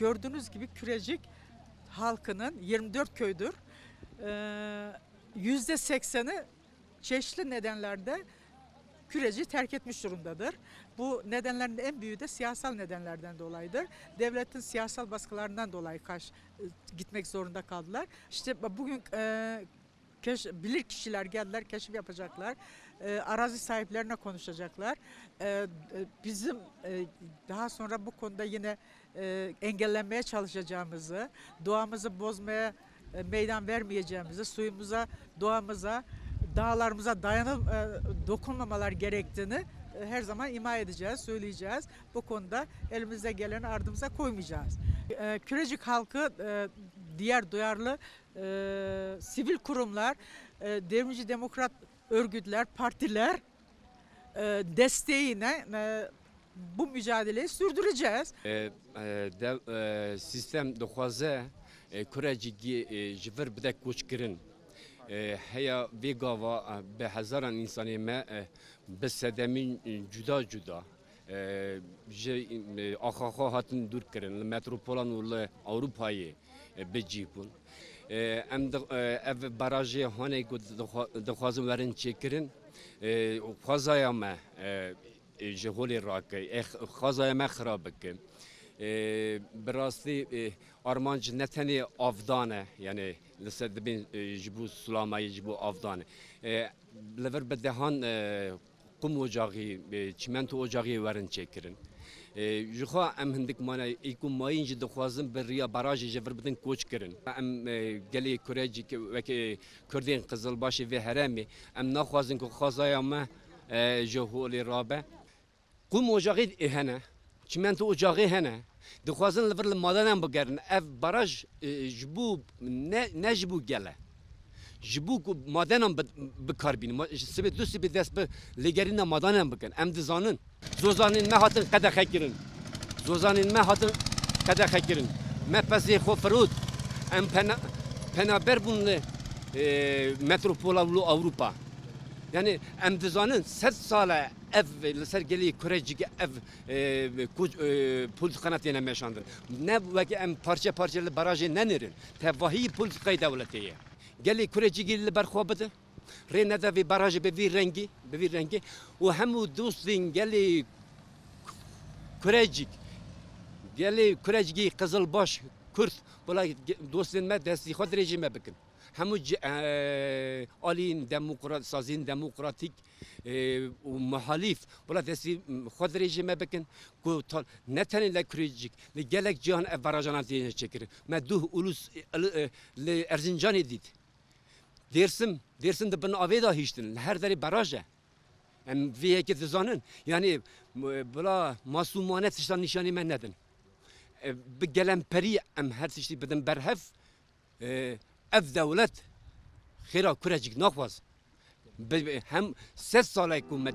gördüğünüz gibi Kürecik halkının 24 köydür. Ee, Yüzde sekseni çeşitli nedenlerde Küreci terk etmiş durumdadır. Bu nedenlerin en büyüğü de siyasal nedenlerden dolayıdır. Devletin siyasal baskılarından dolayı karşı e, gitmek zorunda kaldılar. İşte bugün e, keş, bilir kişiler geldiler, keşif yapacaklar. E, arazi sahiplerine konuşacaklar. E, bizim e, daha sonra bu konuda yine e, engellenmeye çalışacağımızı, doğamızı bozmaya e, meydan vermeyeceğimizi, suyumuza, doğamıza, dağlarımıza dayanıp e, dokunmamalar gerektiğini e, her zaman ima edeceğiz, söyleyeceğiz. Bu konuda elimizde geleni ardımıza koymayacağız. E, Kürecik halkı e, diğer duyarlı e, sivil kurumlar, e, devrimci demokrat örgütler, partiler e, desteğine e, bu mücadeleyi sürdüreceğiz. e, e, dev, e, sistem dixwaze e, kurecigî e, ji vir bide koçkirin. E, heya vê gava e, bi hezaran însanê me e, bi sedemîn e, cuda cuda e, ji ام اف باراجي هونه کو دخوازم ورن چیکرین خوازایا ما جهول راکی خوازایا ما خراب کن براستی آرمانج نه تنی آفدانه یعنی لسد بین جبو سلامای جبو آفدانه لور بدهان kum ocağı, e, çimento ocağı verin çekirin. Jixwa e, em hindik mana êkum mayîn jî dixwazin bi riya barajê ji vir bidin koç kirin. Em e, gelê kurecî wekê Kurdên Qizilbaşê vê heremê em naxwazin ku xwazaya me ji holê rabe. Qum ocağê hene, çimento ocağê hene. Dixwazin li vir li malanan bigerin. Ev baraj ji bo ne ji bo gele. Ji bo ku madanan bikarbînin Ma- ji sibê du sibê dest bi lêgerîna madanan bikin. Em dizanin. Zozanên me hatin qedexe kirin zozanên me hatin qedexe kirin me pesê xwe firot. Em pena penaber bûn li e, metropola û Ewropa yani em dizanin sed sale ev li ser gelî kurecik ev e, kuc e, politikana têne meşandin ne wekî em parça parça li barajê nenirin te vahî politikayê devletê ye gelê kurecikî li ber xwe bide rê nede vê barajê bi vî rengî bi vî rengî û hemû dostên gelê kurecik gelê kurecikî qizilbaş Kurd bula dostên me destî xwe dirêjî me bikin. Hemû ci- e, demokrat sazîn demokratîk e, û muhalîf bula destî xwe dirêjî me bikin. Ku ne tenê le kurecik li gelek cihan ev barajana têne çekirin. Me duh ulus e, e, li Erzincanê dît Dersim, dersim de bin avê da her derê baraj e em vê yekê dizanin yani bila masûmane tiştan nîşanî me nedin. Bi gelemperî em her tiştî bidin berhev e, ev dewlet xêra kurecik naxwaz hem sed salek ku me